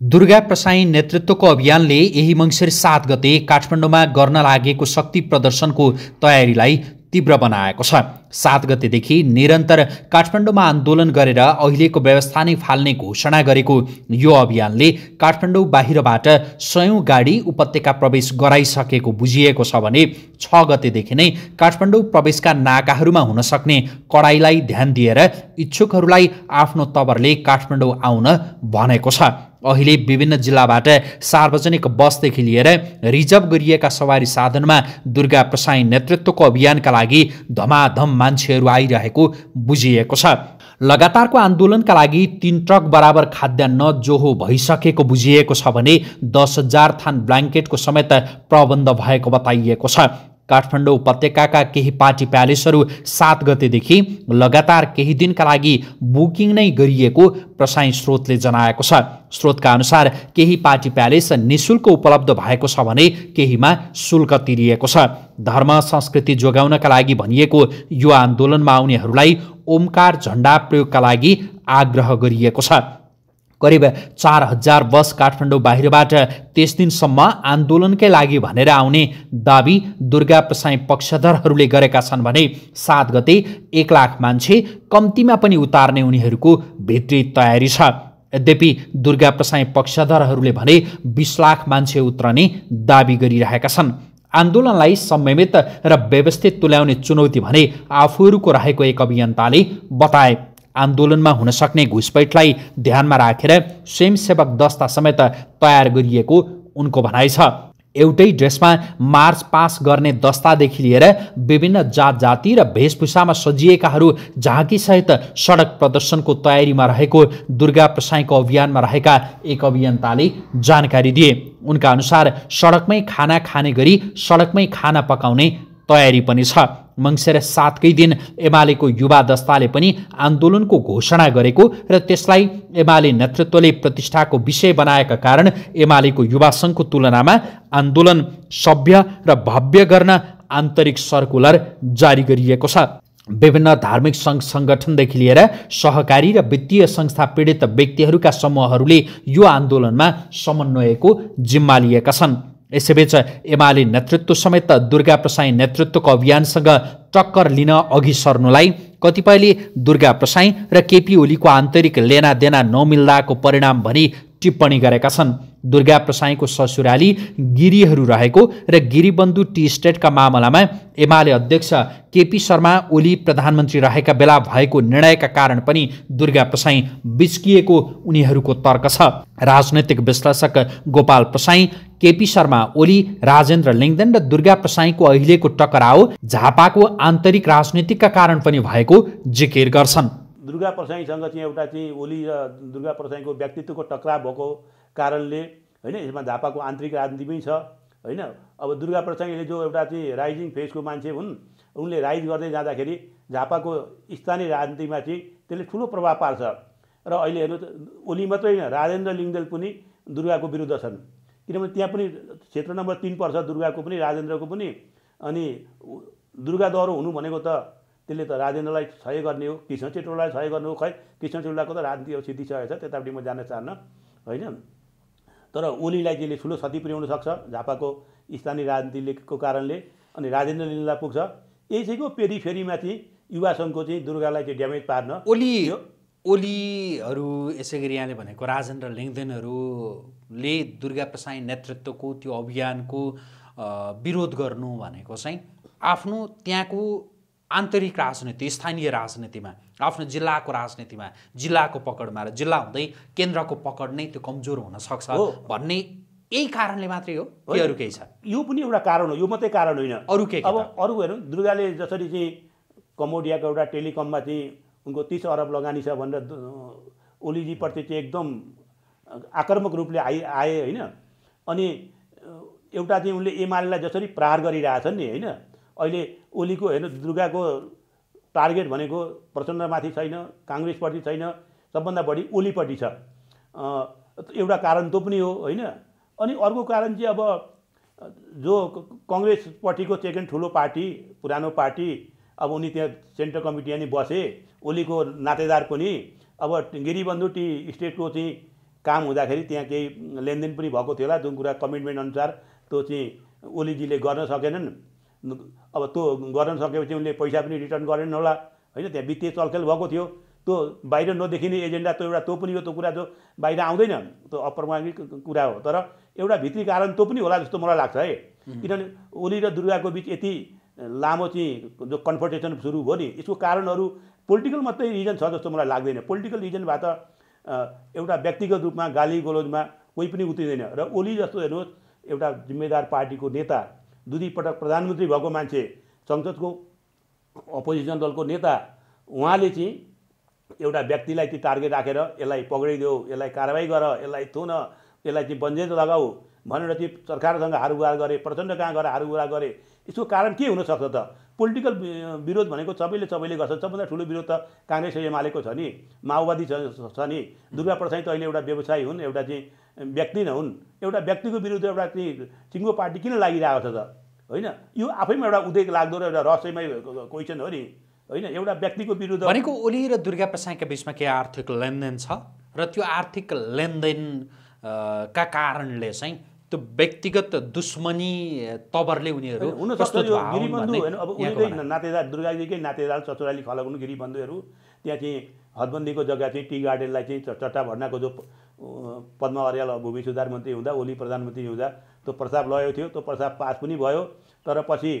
दुर्गा प्रसाई नेतृत्वको अभियानले यही मङ्सिर सात गते काठमाडौँमा गर्न लागेको शक्ति प्रदर्शनको तयारीलाई तीव्र बनाएको छ। सात गतेदेखि निरन्तर काठमाडौँमा आन्दोलन गरेर अहिलेको व्यवस्था नै फाल्ने घोषणा गरेको यो अभियानले काठमाडौँ बाहिरबाट सयौँ गाडी उपत्यका प्रवेश गराइसकेको बुझिएको छ भने छ गतेदेखि नै काठमाडौँ प्रवेशका नाकाहरूमा हुन सक्ने कडाइलाई ध्यान दिएर इच्छुकहरूलाई आफ्नो तवरले काठमाडौँ आउन भनेको छ। अहिले विभिन्न जिल्लाबाट सार्वजनिक बसदेखि लिएर रिजर्भ गरिएका सवारी साधनमा दुर्गा प्रसाई नेतृत्वको अभियानका लागि धमाधम मान्छेहरू आइरहेको बुझिएको छ। लगातारको आन्दोलनका लागि तिन ट्रक बराबर खाद्यान्न जोहो भइसकेको बुझिएको छ भने दस हजार थान ब्ल्याङ्केटको समेत प्रबन्ध भएको बताइएको छ। काठमाडौँ उपत्यकाका केही पार्टी प्यालेसहरू सात गतेदेखि लगातार केही दिनका लागि बुकिङ नै गरिएको प्रसाई स्रोतले जनाएको छ। स्रोतका अनुसार केही पार्टी प्यालेस निशुल्क उपलब्ध भएको छ भने केहीमा शुल्क तिरिएको छ। धर्म संस्कृति जोगाउनका लागि भनिएको यो आन्दोलनमा आउनेहरूलाई ओमकार झण्डा प्रयोगका लागि आग्रह गरिएको छ। करिब चार हजार बस काठमाडौँ बाहिरबाट त्यस दिनसम्म आन्दोलनकै लागि भनेर आउने दावी दुर्गा प्रसाई पक्षधरहरूले गरेका छन् भने सात गते एक लाख मान्छे कम्तीमा पनि उतार्ने उनीहरूको भित्री तयारी छ। यद्यपि दुर्गा प्रसाई पक्षधरहरूले भने बिस लाख मान्छे उत्रने दावी गरिरहेका छन्। आन्दोलनलाई संयमित र व्यवस्थित तुल्याउने चुनौती भने आफूहरूको रहेको एक अभियन्ताले बताए। आन्दोलनमा हुन सक्ने घुसपैठलाई ध्यानमा राखेर स्वयंसेवक दस्ता समेत तयार गरिएको उनको भनाइ छ। एउटै ड्रेसमा मार्च पास गर्ने दस्तादेखि लिएर विभिन्न जात जाति र वेशभूषामा सजिएकाहरू झाँकीसहित सडक प्रदर्शनको तयारीमा रहेको दुर्गा प्रसाईको अभियानमा रहेका एक अभियन्ताले जानकारी दिए। उनका अनुसार सडकमै खाना खाने गरी सडकमै खाना पकाउने तयारी पनि छ। मङ्सिर सातकै दिन एमालेको युवा दस्ताले पनि आन्दोलनको घोषणा गरेको र त्यसलाई एमाले नेतृत्वले प्रतिष्ठाको विषय बनाएका कारण एमालेको युवा सङ्घको तुलनामा आन्दोलन सभ्य र भव्य गर्न आन्तरिक सर्कुलर जारी गरिएको छ। विभिन्न धार्मिक सङ्घ सङ्गठनदेखि लिएर सहकारी र वित्तीय संस्था पीडित व्यक्तिहरूका समूहहरूले यो आन्दोलनमा समन्वयको जिम्मा लिएका छन्। यसैबीच एमाले नेतृत्व समेत दुर्गा प्रसाई नेतृत्वको अभियानसँग टक्कर लिन अघि सर्नुलाई कतिपयले दुर्गा प्रसाई र केपी ओलीको आन्तरिक लेनादेना नमिल्दाको परिणाम भनी टिप्पणी गरेका छन्। दुर्गा प्रसाईको ससुराली गिरीहरू रहेको र गिरीबन्धु टी स्टेटका मामलामा एमाले अध्यक्ष केपी शर्मा ओली प्रधानमन्त्री रहेका बेला भएको निर्णयका कारण पनि दुर्गा प्रसाई बिच्किएको उनीहरूको तर्क छ। राजनैतिक विश्लेषक गोपाल प्रसाई केपी शर्मा ओली राजेन्द्र लिङ्गदेन र दुर्गा प्रसाईको अहिलेको टकराउ झापाको आन्तरिक राजनीतिका कारण पनि भएको जिकिर गर्छन्। दुर्गा प्रसाईसँग चाहिँ एउटा चाहिँ ओली र दुर्गा प्रसाईको व्यक्तित्वको टक्राव भएको कारणले होइन यसमा झापाको आन्तरिक राजनीति पनि छ होइन। अब दुर्गा प्रसाईले जो एउटा चाहिँ राइजिङ फेसको मान्छे हुन् उनले राइज गर्दै जाँदाखेरि झापाको स्थानीय राजनीतिमा चाहिँ त्यसले ठुलो प्रभाव पार्छ। र अहिले हेर्नु ओली मात्रै होइन राजेन्द्र लिङ्गदेल पनि दुर्गाको विरुद्ध छन्। किनभने त्यहाँ पनि क्षेत्र नम्बर तिन पर्छ दुर्गाको पनि राजेन्द्रको पनि। अनि दुर्गा दह्रो हुनु भनेको त त्यसले त राजेन्द्रलाई सहयोग गर्ने हो कृष्ण चेटोलाई सहयोग गर्नु हो खै? कृष्ण चेटोलाको त राजनीति अब सिद्धिसकेको छ त्यतापट्टि म जान चाहन्न होइन? तर ओलीलाई चाहिँ ठुलो क्षति पुर्याउन सक्छ झापाको स्थानीय राजनीतिको कारणले अनि राजेन्द्र लिनलाई पुग्छ पेरिफेरीमा चाहिँ युवा सङ्घको चाहिँ दुर्गालाई चाहिँ ड्यामेज पार्न ओली ओलीहरू यसै गरी यहाँले भनेको राजेन्द्र लिङ्गदेनहरूले दुर्गा प्रसाई नेतृत्वको त्यो अभियानको विरोध गर्नु भनेको चाहिँ आफ्नो त्यहाँको आन्तरिक राजनीति स्थानीय राजनीतिमा आफ्नो जिल्लाको राजनीतिमा जिल्लाको पकडमा र जिल्ला हुँदै केन्द्रको पकड नै त्यो कमजोर हुनसक्छ भन्ने यही कारणले मात्रै हो। अरू केही छ। यो पनि एउटा कारण हो यो मात्रै कारण होइन। अरू के अब अरू हेरौँ दुर्गाले जसरी चाहिँ कम्बोडियाको एउटा टेलिकममा चाहिँ उनको तिस अरब लगानी छ भनेर ओलीजीप्रति चाहिँ एकदम आक्रामक रूपले आइ आए होइन। अनि एउटा चाहिँ उनले एमालेलाई जसरी प्रहार गरिरहेछन् नि होइन। अहिले ओलीको हेर्नु दुर्गाको टार्गेट भनेको प्रचण्डमाथि छैन काङ्ग्रेसपट्टि छैन सबभन्दा बढी ओलीपट्टि छ। एउटा कारण त्यो पनि हो होइन? अनि अर्को कारण चाहिँ अब जो कङ्ग्रेसपट्टिको सेकेन्ड ठुलो पार्टी पुरानो पार्टी अब उनी त्यहाँ सेन्ट्रल कमिटी नि बसे ओलीको नातेदार पनि अब गिरिबन्धु टी स्टेटको चाहिँ काम हुँदाखेरि त्यहाँ केही लेनदेन पनि भएको थियो होला जुन कुरा कमिटमेन्ट अनुसार त्यो चाहिँ ओलीजीले गर्न सकेनन्। अब त्यो गर्न सकेपछि उनले पैसा पनि रिटर्न गरेन होला। होइन त्यहाँ वित्तीय चलखेल भएको थियो। त्यो बाहिर नदेखिने एजेन्डा त्यो एउटा त्यो पनि हो त्यो कुरा जो बाहिर आउँदैन। त्यो अप्रमाणिक कुरा हो। तर एउटा भित्री कारण त्यो पनि होला जस्तो मलाई लाग्छ है। किनभने ओली र दुर्गाको बिच यति लामो चाहिँ जो कन्फर्टेसन सुरु भयो नि यसको कारणहरू पोलिटिकल मात्रै रिजन छ जस्तो मलाई लाग्दैन। पोलिटिकल रिजन भए त एउटा व्यक्तिगत रूपमा गाली गोलोजमा कोही पनि उत्रिँदैन। र ओली जस्तो हेर्नुहोस् एउटा जिम्मेदार पार्टीको नेता दुई पटक प्रधानमन्त्री भएको मान्छे संसदको अपोजिसन दलको नेता उहाँले चाहिँ एउटा व्यक्तिलाई चाहिँ टार्गेट राखेर यसलाई पक्रिदेऊ यसलाई कारवाही गर यसलाई थुन यसलाई चाहिँ बन्जेज लगाऊ भनेर चाहिँ सरकारसँग हारुगुहार गरे प्रचण्ड कहाँ गएर हारुगुहार गरे यसको कारण के हुनसक्छ त? पोलिटिकल विरोध भनेको सबैले सबैले गर्छ सबभन्दा ठुलो विरोध त काङ्ग्रेस एमालेको छ नि माओवादी छ नि। दुर्गा प्रसाई त अहिले एउटा व्यवसायी हुन् एउटा चाहिँ व्यक्ति न हुन्। एउटा व्यक्तिको विरुद्ध एउटा चाहिँ सिङ्गो पार्टी किन लागिरहेको छ त? होइन? यो आफैमा एउटा उद्वेग लाग्दो र एउटा रहस्यमय क्वेसन हो नि। होइन? एउटा व्यक्तिको विरुद्ध भनेको ओली र दुर्गा प्रसाईका बिचमा के आर्थिक लेनदेन छ? र त्यो आर्थिक लेनदेन का कारणले चाहिँ त्यो व्यक्तिगत दुश्मनी तवरले उनीहरू गिरिबन्धु होइन? अब उनीकै नातेदार दुर्गाजीकै नातेदार चचुराली खलक हुनु गिरिबन्धुहरू। त्यहाँ चाहिँ हदबन्दीको जग्गा चाहिँ टी गार्डनलाई चाहिँ चट्टा भर्नाको जो पद्म अर्याल भूमि सुधार मन्त्री हुँदा ओली प्रधानमन्त्री हुँदा त्यो प्रस्ताव लगेको थियो त्यो प्रस्ताव पास पनि भयो तर पछि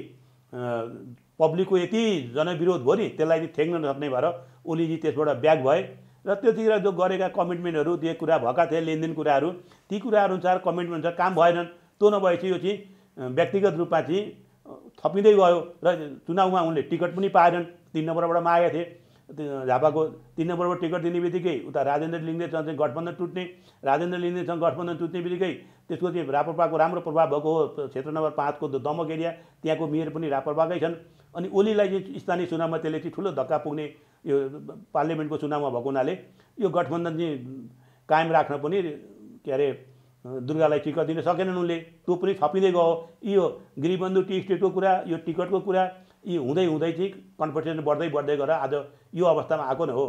पब्लिकको यति जनविरोध भयो नि त्यसलाई चाहिँ थ्याक्न नसक्ने भएर ओलीजी त्यसबाट ब्याक भए र त्यतिखेर जो गरेका कमिटमेन्टहरू त्यो कुरा भएका थिए लेनदेन कुराहरू ती कुराअनुसार कमिटमेन्ट छ काम भएनन् त्यो नभएपछि यो चाहिँ व्यक्तिगत रूपमा चाहिँ थपिँदै गयो र चुनावमा उनले टिकट पनि पाएनन् तिन नम्बरबाट मागेका थिए। झापाको तिन नम्बरबाट टिकट दिने बित्तिकै उता राजेन्द्र लिङ्गदेसँग चाहिँ गठबन्धन टुट्ने राजेन्द्र लिङ्गदेसँग गठबन्धन टुट्ने बित्तिकै त्यसको चाहिँ राप्रपाको राम्रो प्रभाव भएको हो क्षेत्र नम्बर पाँचको दमक एरिया त्यहाँको मेयर पनि राप्रपाकै छन्। अनि ओलीलाई चाहिँ स्थानीय चुनावमा त्यसले चाहिँ ठुलो धक्का पुग्ने यो पार्लियामेन्टको चुनावमा भएको हुनाले यो गठबन्धन चाहिँ कायम राख्न पनि के अरे दुर्गालाई टिकट दिन सकेनन् उनले। त्यो पनि थपिँदै गयो। यो गृहबन्धु टी स्टेटको कुरा यो टिकटको कुरा यी हुँदै हुँदै चाहिँ कन्फर्टेसन बढ्दै बढ्दै गएर आज यो अवस्थामा आएको नै हो।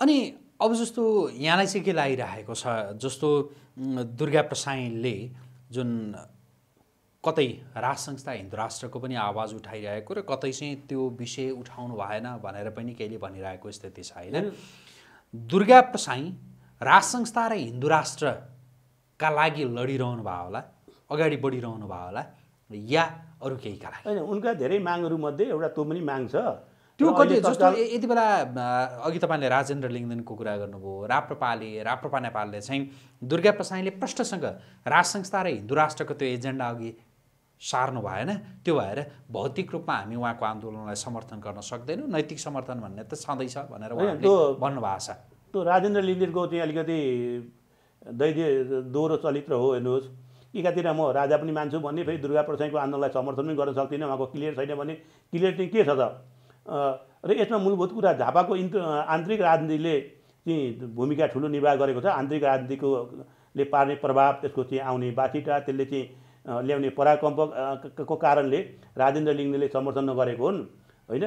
अनि अब जस्तो यहाँलाई चाहिँ के लागिरहेको छ जस्तो दुर्गा प्रसाईले जुन कतै राज संस्था हिन्दू राष्ट्रको पनि आवाज उठाइरहेको र कतै चाहिँ त्यो विषय उठाउनु भएन भनेर पनि केहीले भनिरहेको स्थिति छ होइन। दुर्गा प्रसाई राज संस्था र हिन्दू राष्ट्रका लागि लडिरहनु भयो होला अगाडि बढिरहनु भयो होला या अरू केही कारण होइन उनका धेरै मागहरूमध्ये एउटा त्यो पनि माग छ। त्यो कति जस्तो यति बेला अघि तपाईँले राजेन्द्र लिङ्गदेनको कुरा गर्नुभयो राप्रपाले राप्रपा नेपालले चाहिँ दुर्गा प्रसाईले प्रष्टसँग राज संस्था र हिन्दू राष्ट्रको त्यो एजेन्डा अघि सार्नु भएन त्यो भएर भौतिक रूपमा हामी उहाँको आन्दोलनलाई समर्थन गर्न सक्दैनौँ नैतिक समर्थन भन्ने त छँदैछ भनेर उहाँले भन्नुभएको छ। त्यो राजेन्द्र लिङ्गदेनको चाहिँ अलिकति दैध्य दोहोरो चरित्र हो हेर्नुहोस्। एकातिर म राजा पनि मान्छु भन्ने फेरि दुर्गा प्रसाईको आन्दोलनलाई समर्थन पनि गर्न सक्दिनँ उहाँको क्लियर छैन भने क्लियर चाहिँ के छ त? र यसमा मूलभूत कुरा झापाको इन्ट आन्तरिक राजनीतिले चाहिँ भूमिका ठुलो निर्वाह गरेको छ। आन्तरिक राजनीतिकोले पार्ने प्रभाव त्यसको चाहिँ आउने बासिटा त्यसले चाहिँ ल्याउने पराकम्पको कारणले राजेन्द्र लिङ्गदेले समर्थन नगरेको हुन् होइन?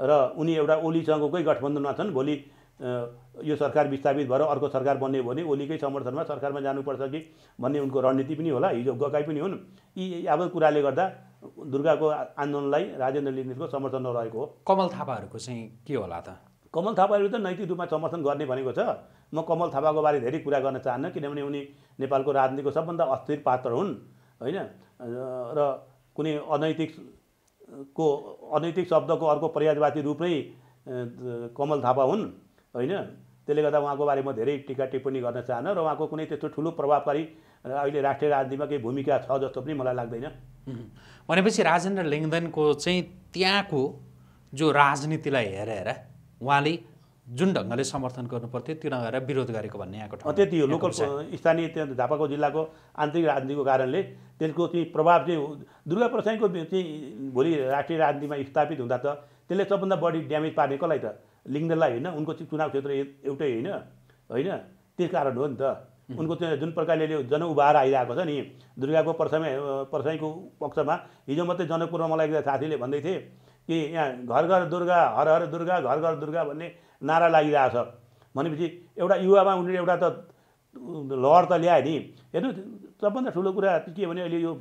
र उनी एउटा ओलीसँगकै गठबन्धनमा छन्। भोलि यो सरकार विस्थापित भएर अर्को सरकार बन्ने हो भने ओलीकै समर्थनमा सरकारमा जानुपर्छ कि भन्ने उनको रणनीति पनि होला। हिजो गएकै पनि हुन्। यी अब कुराले गर्दा दुर्गाको आन्दोलनलाई राजेन्द्र लिङ्गदेनको समर्थन नरहेको हो। कमल थापाहरूको चाहिँ के होला त? कमल थापाहरू त नैतिक रूपमा समर्थन गर्ने भनेको छ। म कमल थापाको बारे धेरै कुरा गर्न चाहन्न किनभने उनी नेपालको राजनीतिको सबभन्दा अस्थिर पात्र हुन् होइन? र कुनै अनैतिक को अनैतिक शब्दको अर्को पर्यायवाची रूपमै कमल थापा हुन्। होइन? त्यसले गर्दा उहाँको बारेमा धेरै टिका टिप्पणी गर्न चाहन्न र उहाँको कुनै त्यस्तो ठुलो प्रभावकारी अहिले राष्ट्रिय राजनीतिमा केही भूमिका छ जस्तो पनि मलाई लाग्दैन। भनेपछि राजेन्द्र लिङ्गदेनको चाहिँ त्यहाँको जो राजनीतिलाई हेरेर उहाँले जुन ढङ्गले समर्थन गर्नुपर्थ्यो त्यो नगरेर विरोध गरेको भन्ने यहाँको ठाउँ त्यति हो। लोकल स्थानीय त्यो झापाको जिल्लाको आन्तरिक राजनीतिको कारणले त्यसको चाहिँ प्रभाव चाहिँ दुर्गा प्रसाईको चाहिँ भोलि राष्ट्रिय राजनीतिमा स्थापित हुँदा त त्यसले सबभन्दा बढी ड्यामेज पार्ने कसलाई त? लिङ्गदेनलाई होइन उनको चुनाव क्षेत्र एउटै होइन होइन? त्यस कारण हो नि त। उनको त्यो जुन प्रकारले जन उभाएर आइरहेको छ नि दुर्गाको पर्सामै पर्साईको पक्षमा हिजो मात्रै जनकपुरमा मलाई एकजना साथीले भन्दै थिए कि यहाँ घर घर दुर्गा हर हर दुर्गा घर घर दुर्गा भन्ने नारा लागिरहेछ। भनेपछि एउटा युवामा उनीहरूले एउटा त लहर त ल्यायो नि। हेर्नु सबभन्दा ठुलो कुरा के भने अहिले यो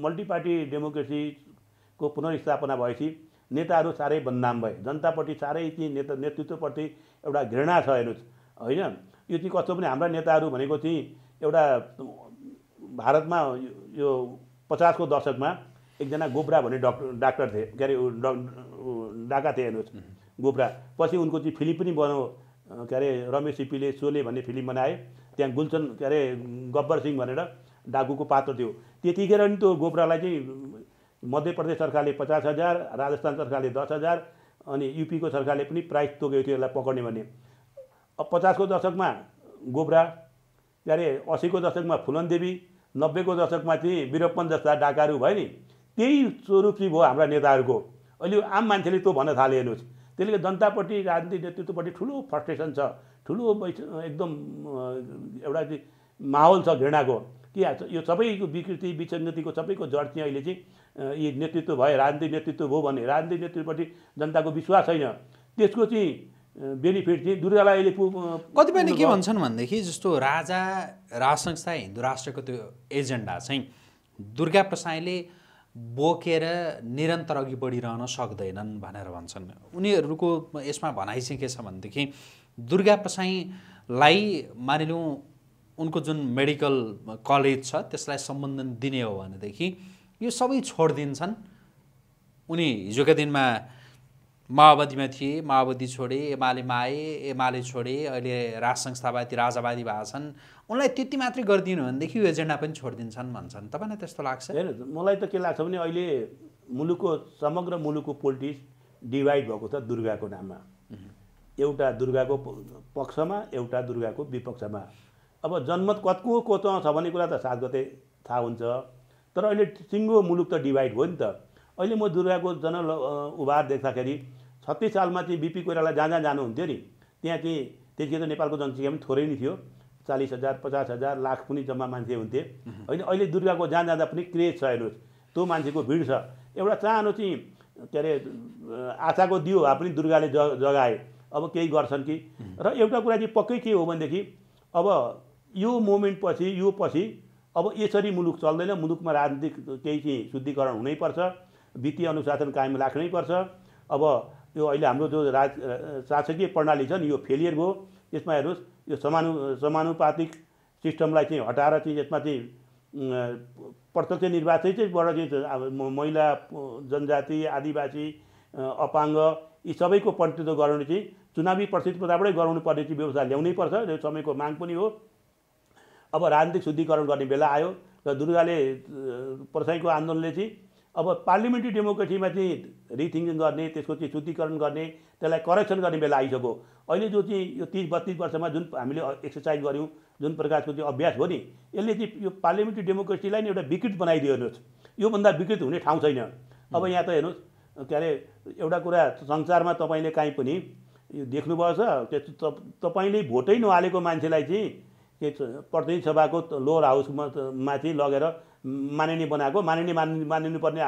मल्टिपार्टी डेमोक्रेसीको पुनर्स्थापना भएपछि नेताहरू साह्रै बदनाम भए। जनतापट्टि साह्रै चाहिँ नेता नेतृत्वप्रति एउटा घृणा छ हेर्नुहोस् होइन? यो चाहिँ कस्तो पनि हाम्रा नेताहरू भनेको चाहिँ एउटा भारतमा यो पचासको दशकमा एकजना गोब्रा भन्ने डक्टर डाक्टर थिए। के अरे डाका थिए हेर्नुहोस् गोब्रा। पछि उनको चाहिँ फिल्म पनि बनाऊ के अरे रमेश सिप्पीले सोले भन्ने फिल्म बनाए। त्यहाँ गुल्सन के अरे गब्बर सिंह भनेर डाकुको पात्र थियो। त्यतिखेर नि त्यो गोब्रालाई चाहिँ मध्य प्रदेश सरकारले पचास हजार राजस्थान सरकारले दस हजार अनि युपीको सरकारले पनि प्राइज तोकेको थियो यसलाई पक्र्ने भन्ने। अब पचासको दशकमा गोब्रा के अरे असीको दशकमा फुलन देवी नब्बेको दशकमा चाहिँ वीरप्पन जस्ता डाकाहरू भयो नि त्यही स्वरूप चाहिँ भयो हाम्रा नेताहरूको। अहिले आम मान्छेले त्यो भन्न थाले हेर्नुहोस्। त्यसले जनतापट्टि राजनीतिक नेतृत्वपट्टि ठुलो फ्रस्ट्रेसन छ ठुलो एकदम एउटा चाहिँ माहौल छ घृणाको। के यो सबैको विकृति विसङ्गतिको सबैको जड चाहिँ अहिले चाहिँ यी नेतृत्व भए राजनीतिक नेतृत्व भयो भने राजनीतिक नेतृत्वपट्टि जनताको विश्वास छैन। त्यसको चाहिँ बेनिफिट चाहिँ दुर्गालाई अहिले कतिपयले के भन्छन् भनेदेखि जस्तो राजा राज संस्था हिन्दू राष्ट्रको त्यो एजेन्डा चाहिँ दुर्गा प्रसाईले बोकेर निरन्तर अघि बढिरहन सक्दैनन् भनेर भन्छन्। उनीहरूको यसमा भनाइ चाहिँ के छ भनेदेखि दुर्गा प्रसाईलाई मानिलिउँ उनको जुन मेडिकल कलेज छ त्यसलाई सम्बन्धन दिने हो भनेदेखि यो सबै छोडिदिन्छन्। उनी हिजोका दिनमा माओवादीमा थिए माओवादी छोडे एमालेमा आए एमाले छोडे अहिले राज संस्थावादी राजावादी भएको छन्। उनलाई त्यति मात्रै गरिदिनु भनेदेखि यो एजेन्डा पनि छोडिदिन्छन् भन्छन्। तपाईँलाई त्यस्तो लाग्छ? हेर्नु मलाई त के लाग्छ भने अहिले मुलुकको समग्र मुलुकको पोलिटिक्स डिभाइड भएको छ दुर्गाको नाममा। एउटा दुर्गाको पक्षमा एउटा दुर्गाको विपक्षमा। अब जनमत कतको कोसँग छ भन्ने कुरा त सात गते थाहा हुन्छ। तर अहिले सिङ्गो मुलुक त डिभाइड हो नि त। अहिले म दुर्गाको जन उभार देख्दाखेरि छत्तिस सालमा चाहिँ बिपी कोइराला जहाँ जहाँ जानुहुन्थ्यो नि। त्यहाँ चाहिँ त्यतिखेर त नेपालको जनसङ्ख्या पनि थोरै नै थियो। चालिस हजार पचास हजार लाख पनि जम्मा मान्छे हुन्थे। होइन अहिले दुर्गाको जहाँ जाँदा पनि क्रेज छ हेर्नुहोस्। त्यो मान्छेको भिड छ। एउटा चानो चाहिँ के अरे आशाको दियो भए पनि दुर्गाले ज जगाए। अब केही गर्छन् कि? र एउटा कुरा चाहिँ पक्कै के हो भनेदेखि अब यो मोमेन्ट पछि यो पछि अब यसरी मुलुक चल्दैन। मुलुकमा राजनीतिक केही चाहिँ शुद्धिकरण हुनैपर्छ वित्तीय अनुशासन कायम राख्नैपर्छ अब यो अहिले हाम्रो जो राज शासकीय प्रणाली छ नि यो फेलियर भयो। यसमा हेर्नुहोस् यो समानु समानुपातिक सिस्टमलाई चाहिँ हटाएर चाहिँ यसमा चाहिँ प्रत्यक्ष निर्वाचन चाहिँ महिला जनजाति आदिवासी अपाङ्ग यी सबैको प्रतिनिधित्व गराउने चाहिँ चुनावी प्रतिस्पर्धाबाटै गराउनु पर्ने चाहिँ व्यवस्था ल्याउनै पर्छ। यो समयको माग पनि हो। अब राजनीतिक शुद्धिकरण गर्ने बेला आयो र दुर्गाले प्रसाईको आन्दोलनले चाहिँ अब पार्लिमेन्ट्री डेमोक्रेसीमा चाहिँ रिथिङ्किङ गर्ने त्यसको चाहिँ शुद्धिकरण गर्ने त्यसलाई करेक्सन गर्ने बेला आइसक्यो। अहिले जो चाहिँ यो तिस बत्तिस वर्षमा जुन हामीले एक्सर्साइज गऱ्यौँ जुन प्रकारको चाहिँ अभ्यास भयो नि यसले चाहिँ यो पार्लिमेन्ट्री डेमोक्रेसीलाई नै एउटा विकृत बनाइदियो हेर्नुहोस् योभन्दा विकृत हुने ठाउँ छैन। अब यहाँ त हेर्नुहोस् के अरे एउटा कुरा संसारमा तपाईँले काहीँ पनि यो देख्नुभएको छ त्यो तपाईँले भोटै नहालेको मान्छेलाई चाहिँ के प्रतिनिधि सभाको लोवर हाउसमा चाहिँ लगेर मानिने बनाएको मानिने मान मानिनुपर्ने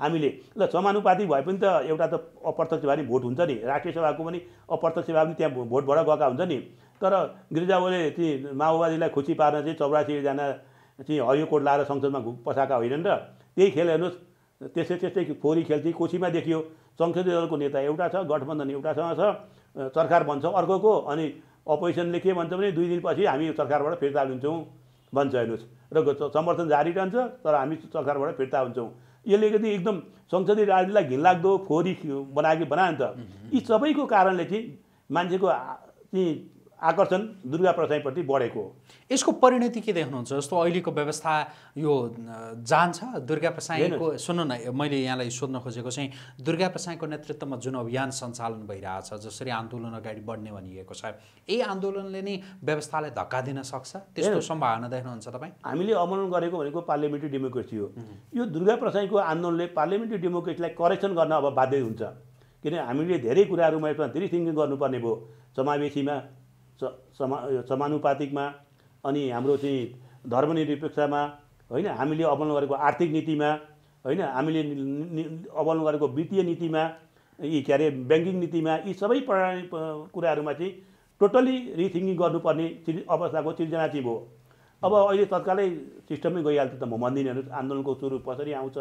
हामीले। ल समानुपातिक भए पनि त एउटा त अप्रत्यक्ष भए भोट हुन्छ नि। राष्ट्रिय सभाको पनि अप्रत्यक्ष भए पनि त्यहाँ भोटबाट गएका हुन्छ नि। तर गिरिजाबोले चाहिँ माओवादीलाई खुसी पार्न चाहिँ चौरासीजना चाहिँ हरियो कोट लाएर संसदमा पसाएका होइनन् र त्यही खेल हेर्नुहोस् त्यस्तै त्यस्तै फोरी चाहिँ कोसीमा देखियो। संसदीय दलको नेता एउटा छ गठबन्धन एउटासँग छ सरकार भन्छ अर्कोको अनि अपोजिसनले के भन्छ भने दुई दिनपछि हामी सरकारबाट फिर्ता लिन्छौँ भन्छ हेर्नुहोस्। र समर्थन जारी रहन्छ तर हामी सरकारबाट फिर्ता हुन्छौँ। यसले गर्दा एकदम संसदीय राजनीतिलाई घिनलाग्दो फोहोरी बनाएको बनायो नि त। यी सबैको कारणले चाहिँ मान्छेको चाहिँ आकर्षण दुर्गा प्रसाईप्रति बढेको हो। यसको परिणति के देख्नुहुन्छ? जस्तो अहिलेको व्यवस्था यो जान्छ दुर्गा प्रसाईको सुन्नु न मैले यहाँलाई सोध्न खोजेको चाहिँ दुर्गा प्रसाईको नेतृत्वमा जुन अभियान सञ्चालन भइरहेछ जसरी आन्दोलन अगाडि बढ्ने भनिएको छ यही आन्दोलनले नै व्यवस्थालाई धक्का दिन सक्छ? त्यस्तो सम्भावना देख्नुहुन्छ तपाईँ? हामीले अमल गरेको भनेको पार्लियामेन्ट्री डेमोक्रेसी हो। यो दुर्गा प्रसाईको आन्दोलनले पार्लियामेन्ट्री डेमोक्रेसीलाई करेक्सन गर्न अब बाध्य हुन्छ। किन हामीले धेरै कुराहरूमा यसमा धेरै थिङ्किङ गर्नुपर्ने भयो। समावेशीमा समा समानुपातिकमा अनि हाम्रो चाहिँ धर्मनिरपेक्षमा होइन हामीले अवलम्बन गरेको आर्थिक नीतिमा होइन हामीले अवलम्बन गरेको वित्तीय नीतिमा यी के अरे ब्याङ्किङ नीतिमा यी सबै प्रणाली कुराहरूमा चाहिँ टोटल्ली रिथिङ्किङ गर्नुपर्ने अवस्थाको सिर्जना चाहिँ भयो। अब अहिले तत्कालै सिस्टमै गइहाल्छ त म भन्दिनँ आन्दोलनको सुरु कसरी आउँछ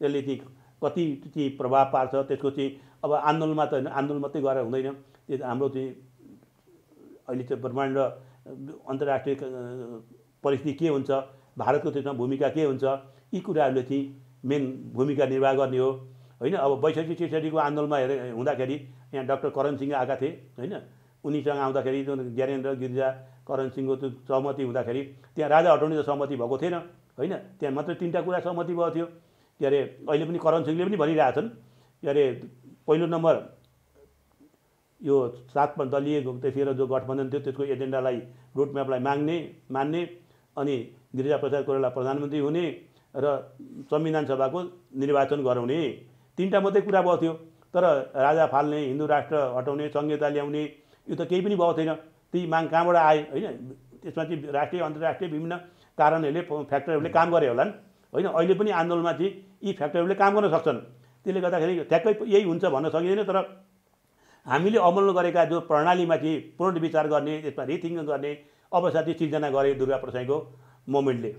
त्यसले चाहिँ कति चाहिँ प्रभाव पार्छ त्यसको चाहिँ अब आन्दोलनमा त आन्दोलन मात्रै गरेर हुँदैन। हाम्रो चाहिँ अहिले चाहिँ ब्रह्माण्ड अन्तर्राष्ट्रिय परिस्थिति के हुन्छ भारतको त्यसमा भूमिका के हुन्छ यी कुराहरूले चाहिँ मेन भूमिका निर्वाह गर्ने हो। होइन अब बैसठी त्रिसठीको आन्दोलनमा हेरे हुँदाखेरि यहाँ डाक्टर करण सिंह आएका थिए होइन। उनीसँग आउँदाखेरि ज्ञानेन्द्र गिरिजा करण सिंहको त्यो सहमति हुँदाखेरि त्यहाँ राजा हटाउने त सहमति भएको थिएन होइन। त्यहाँ मात्रै तिनवटा कुरा सहमति भएको थियो। के अरे अहिले पनि करण सिंहले पनि भनिरहेछन् के अरे पहिलो नम्बर यो सात दलीय त्यतिखेर जो गठबन्धन थियो त्यसको एजेन्डालाई रोडम्यापलाई माग्ने मान्ने अनि गिरिजाप्रसाद कोइराला प्रधानमन्त्री हुने र संविधान सभाको निर्वाचन गराउने। तिनवटा मात्रै कुरा भएको थियो तर राजा फाल्ने हिन्दू राष्ट्र हटाउने संहिता ल्याउने यो त केही पनि भएको थिएन। ती माग कहाँबाट आए? होइन त्यसमा चाहिँ राष्ट्रिय अन्तर्राष्ट्रिय विभिन्न कारणहरूले फ्याक्टरहरूले काम गरे होलान्। होइन अहिले पनि आन्दोलनमा चाहिँ यी फ्याक्टरहरूले काम गर्न सक्छन्। त्यसले गर्दाखेरि ठ्याक्कै यही हुन्छ भन्न सकिँदैन तर हामीले अमल गरेका जो प्रणालीमा चाहिँ पुनर्विचार गर्ने त्यसमा रिथिङ्क गर्ने अवस्था चाहिँ सिर्जना गरे दुर्गा प्रसाईको मोमेन्टले।